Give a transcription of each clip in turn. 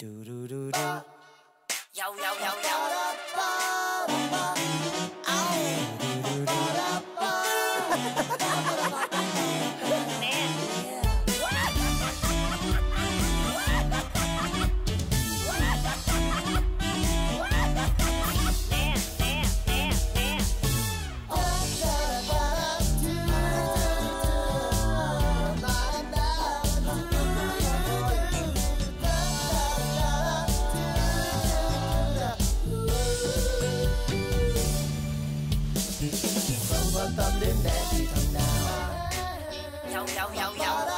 Yo, yo, yo, yo. Yo, yo, yo, yo. Au.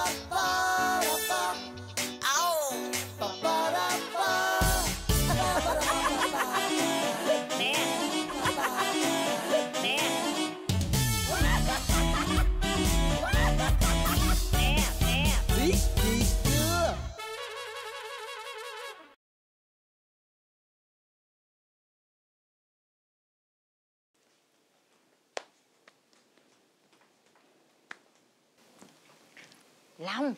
Long.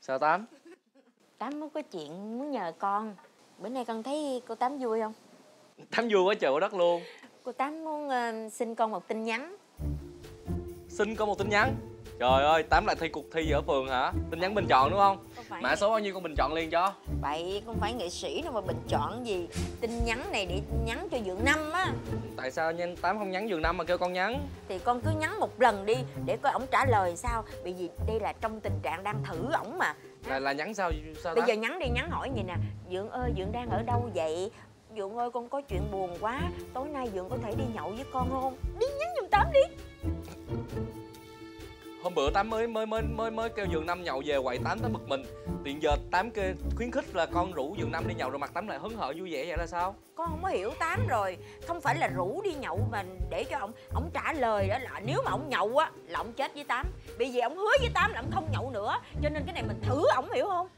Sao Tám? Tám mới có chuyện muốn nhờ con. Bữa nay con thấy cô Tám vui không? Tám vui quá trời quá đất luôn. Cô Tám muốn ờ, xin con một tin nhắn. Xin có một tin nhắn Trời ơi, Tám lại thi cuộc thi ở phường hả? Tin nhắn bình chọn đúng không? Không Mã số bao nhiêu con bình chọn liền cho. Vậy không phải nghệ sĩ đâu mà bình chọn gì Tin nhắn này để nhắn cho Dượng Năm á. Tại sao nhanh Tám không nhắn giường năm mà kêu con nhắn? Thì con cứ nhắn một lần đi Để coi ổng trả lời sao. Bởi vì đây là trong tình trạng đang thử ổng mà. Là, là nhắn sao? sao Bây giờ nhắn đi nhắn hỏi vậy nè. Dượng ơi Dượng đang ở đâu vậy? Dượng ơi con có chuyện buồn quá. Tối nay Dượng có thể đi nhậu với con không? Đi nhắn giùm Tám đi Hôm bữa Tám mới mới mới mới mới kêu giường năm nhậu về, quậy Tám tới bực mình. Tiện giờ Tám kêu, khuyến khích là con rủ giường năm đi nhậu rồi mặt Tám lại hứng hở vui vẻ vậy là sao? con không có hiểu tám rồi. Không phải là rủ đi nhậu mà để cho ông ông trả lời đó là nếu mà ông nhậu á, là ông chết với tám. Bởi vì ông hứa với tám là ông không nhậu nữa, cho nên cái này mình thử ổng hiểu không?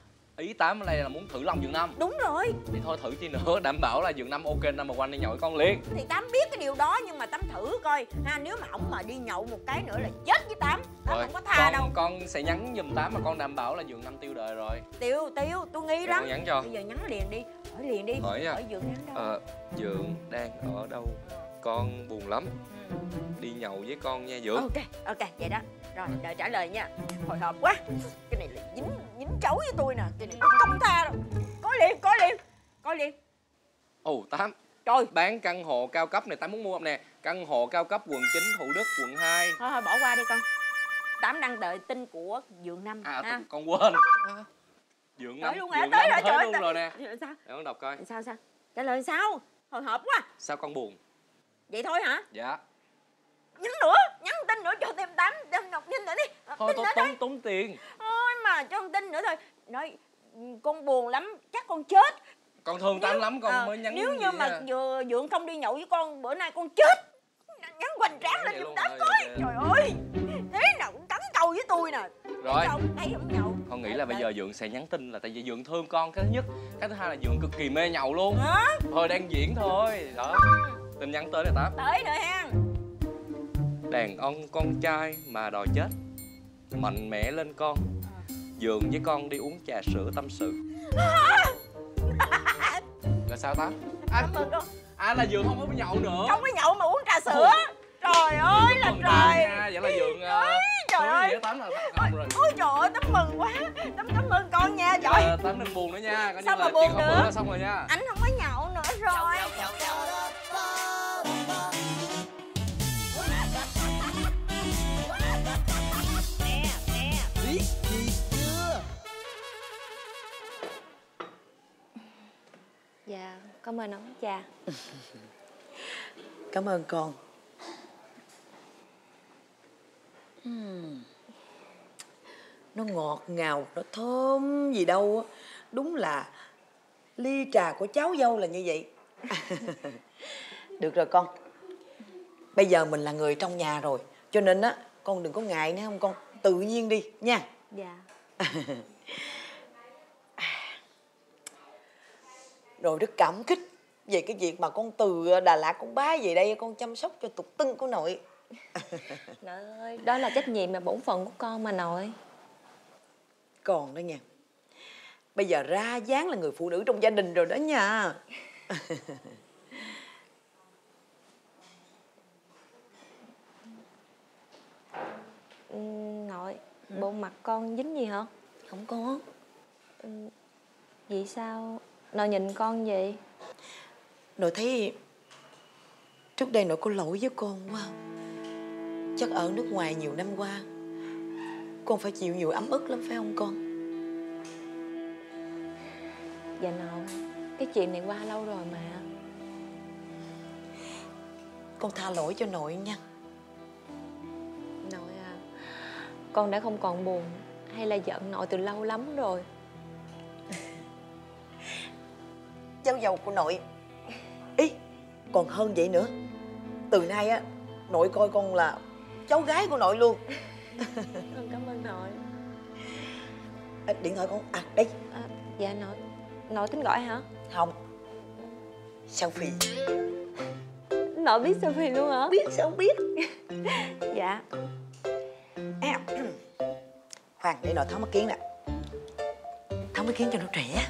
Ý Tám ở đây là muốn thử lòng giường năm. Đúng rồi. Thì thôi thử chi nữa, đảm bảo là giường năm ok năm mà quanh đi nhậu với con liền. Thì tám biết cái điều đó nhưng mà tám thử coi. Ha nếu mà ổng mà đi nhậu một cái nữa là chết với tám. Tám không có tha con, đâu. con sẽ nhắn giùm Tám mà con đảm bảo là giường năm tiêu đời rồi. Tiêu tiêu tôi nghi lắm. nhắn cho. Bây giờ nhắn liền đi hỏi liền đi Hỏi nha. hỏi nhắn đâu. Ờ, Dượng đang ở đâu? Con buồn lắm. Đi nhậu với con nha Dượng ok ok vậy đó. Rồi đợi trả lời nha. Hồi hộp quá. Cái này là dính dính chấu với tôi nè. Cái này tôi không tha đâu. Có liền có liền có liền. Ồ Tám. Trời. Bán căn hộ cao cấp này Tám muốn mua không nè? Căn hộ cao cấp quận 9 Thủ Đức quận 2 thôi thôi bỏ qua đi con. Tám đang đợi tin của dượng năm À ha? con quên. Dượng năm luôn Dượng tới năm rồi trời tới luôn rồi nè. Sao? Để con đọc coi. Sao sao? Trả lời sao? Hồi hộp quá. Sao con buồn? Vậy thôi hả? Dạ nhắn nữa nhắn tin nữa cho thêm tám thêm ngọc tin nữa đi. Thôi tin tốn tốn tiền. Thôi mà cho con tin nữa thôi. Nói "Ừ, con buồn lắm chắc con chết. Con thương Tám lắm con Ờ, mới nhắn nếu như mà à. vừa dượng không đi nhậu với con bữa nay con chết. Nhắn hoành tráng lên giùm tám coi. trời ơi thế nào cũng cắn câu với tôi nè. Rồi. Không nhậu? Con nghĩ là bây giờ Dượng sẽ nhắn tin là tại vì Dượng thương con cái thứ nhất. Cái thứ hai là Dượng cực kỳ mê nhậu luôn. Hả? Thôi đang diễn thôi. Đó. Tin nhắn tới rồi Tám. Tới rồi ha Đàn ông con trai mà đòi chết Mạnh mẽ lên con. Dượng với con đi uống trà sữa tâm sự. Là sao Tám? À, cảm ơn con. à là Dượng không có nhậu nữa. Không có nhậu mà uống trà sữa. Trời ơi là Mừng trời. nha, Vậy là Dượng uh, trời ơi. Tám là rồi. Ôi trời ơi tấm mừng quá. Tấm cảm ơn con nha trời là Tám đừng buồn nữa nha. Coi Sao mà buồn là xong rồi nha. Anh không có nhậu nữa rồi. Yo, yo, yo. Cảm ơn ông. Cha cảm ơn con. Ừm. nó ngọt ngào nó thơm gì đâu á. Đúng là ly trà của cháu dâu là như vậy. Được rồi con. Bây giờ mình là người trong nhà rồi cho nên á con đừng có ngại nữa không con. Tự nhiên đi nha. Dạ rồi rất cảm kích về cái việc mà con từ Đà Lạt con bá về đây con chăm sóc cho tục tưng của nội. Nội ơi, đó là trách nhiệm và bổn phận của con mà nội. Còn đó nha. Bây giờ ra dáng là người phụ nữ trong gia đình rồi đó nha. Ừ, nội bộ mặt con dính gì hả? Không có. Vì sao nội nhìn con vậy nội thấy trước đây nội có lỗi với con quá. Chắc ở nước ngoài nhiều năm qua con phải chịu nhiều ấm ức lắm phải không con? Dạ nội cái chuyện này qua lâu rồi mà. Con tha lỗi cho nội nha. Nội à con đã không còn buồn hay là giận nội từ lâu lắm rồi cháu dâu của nội. Ý còn hơn vậy nữa. Từ nay á nội coi con là cháu gái của nội luôn. Con cảm ơn nội. À, điện thoại con. À đây. À, dạ nội. Nội tính gọi hả? Không selfie nội biết Sophie luôn hả? Biết sao không biết. Dạ. À, khoan để nội tháo mắt kiến nè. Tháo mắt kiến cho nó trẻ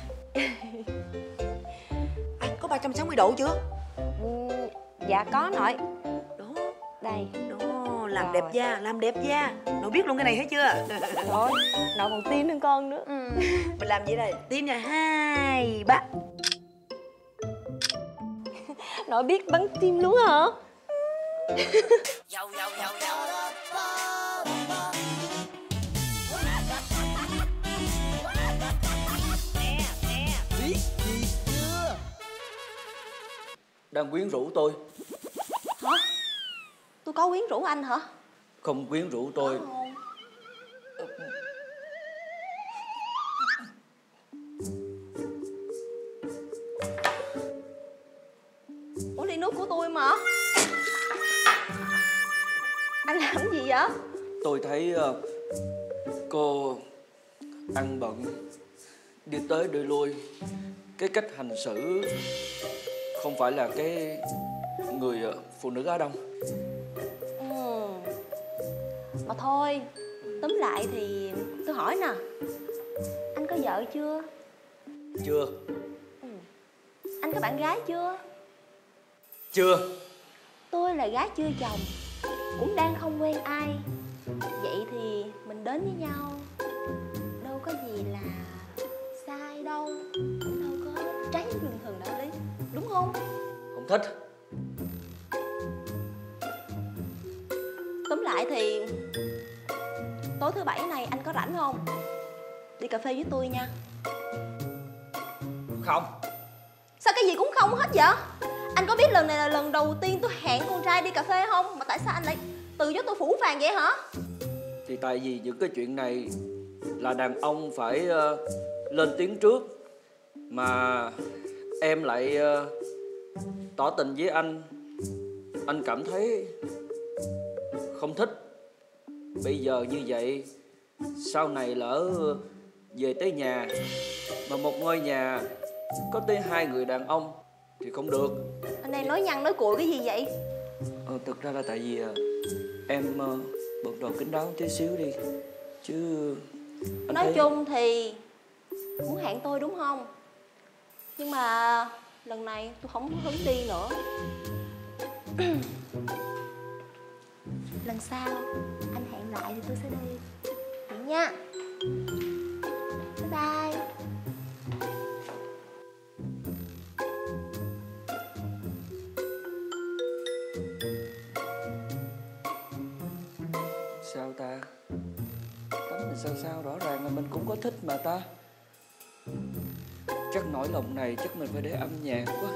360 độ chưa? Ừ, dạ có nội. Đó. Đây. Đó làm Rồi. đẹp da làm đẹp da. Nội biết luôn cái này hết chưa? Rồi nội còn tin hơn con nữa. Mình làm gì đây? Tim nha hai ba. Nội biết bắn tim luôn hả? Nè đang quyến rũ tôi Hả? Tôi có quyến rũ anh hả? không quyến rũ tôi Ủa ly nước của tôi mà Anh làm gì vậy? tôi thấy ờ, cô ăn bận đi tới đi lui cái cách hành xử không phải là cái người ờ, phụ nữ Á Đông. Ừ. Mà thôi Tóm lại thì tôi hỏi nè. Anh có vợ chưa? chưa. Anh có bạn gái chưa? chưa. Tôi là gái chưa chồng Cũng đang không quen ai. Vậy thì mình đến với nhau. Đâu có gì là sai đâu Cũng đâu có trái lương thường đạo lý Đúng không? không thích Tóm lại thì Tối thứ bảy này anh có rảnh không? Đi cà phê với tôi nha không Sao cái gì cũng không hết vậy? Anh có biết lần này là lần đầu tiên tôi hẹn con trai đi cà phê không? Mà tại sao anh lại từ chối tôi phủ phàng vậy hả? thì tại vì những cái chuyện này là đàn ông phải ờ, lên tiếng trước mà em lại ờ, tỏ tình với anh anh cảm thấy không thích bây giờ như vậy sau này lỡ về tới nhà mà một ngôi nhà có tới hai người đàn ông thì không được Anh đang nói nhăn nói cuội cái gì vậy? ờ, thực ra là tại vì ờ, em ờ, bận đồ kín đáo tí xíu đi chứ anh Nói thấy- chung thì muốn hẹn tôi đúng không? Nhưng mà lần này tôi không có hứng đi nữa. Lần sau anh hẹn lại thì tôi sẽ đi. Vậy nha. Bye bye. Sao ta? Tấm thì sao sao? Rõ ràng là mình cũng có thích mà ta chắc nỗi lòng này chắc mình phải để âm nhạc quá.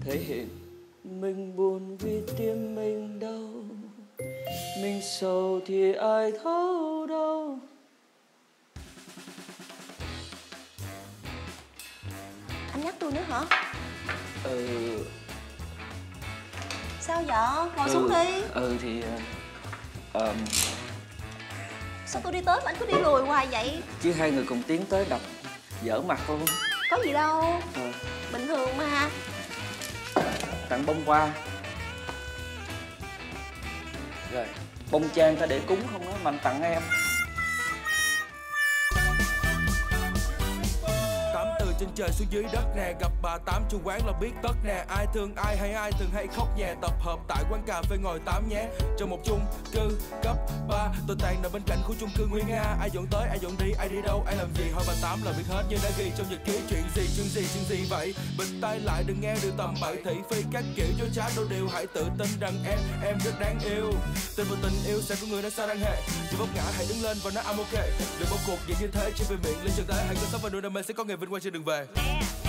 Thể hiện mình buồn vì tim mình đau. Mình sầu thì ai thấu đâu Anh nhắc tôi nữa hả? ừ. Sao vậy? Ngồi ừ, xuống đi. Ừ thì ờm, Sao tôi đi tới mà anh cứ đi lùi hoài vậy? chứ hai người cùng tiến tới đập dở mặt không Có gì đâu. Ờ, Bình thường mà. Tặng bông hoa. Rồi bông trang ta để cúng không á mà anh tặng em trên trời xuống dưới đất nè. Gặp bà tám chủ quán là biết tất nè. Ai thương ai hay ai thường hay khóc nhè. Tập hợp tại quán cà phê ngồi tám nhé. Trong một chung cư cấp ba. Tôi tàn nằm bên cạnh khu chung cư nguyên nga. Ai dọn tới, ai dọn đi, ai đi đâu, ai làm gì. Hỏi bà tám là biết hết. Như đã ghi trong nhật ký. Chuyện gì chuyện gì chuyện gì vậy? Bịt tay lại đừng nghe điều tầm bậy. Thị phi các kiểu dối trá đôi điều hãy tự tin rằng em em rất đáng yêu. Tin vào tình yêu sẽ có người đã xa đang hệ dù vấp ngã hãy đứng lên và nói I'm ok đừng bỏ cuộc vậy như thế, chỉ vì miệng lên chân thế hãy cứ sống và nuôi đam mê sẽ có ngày vinh quang trên đường về nè nè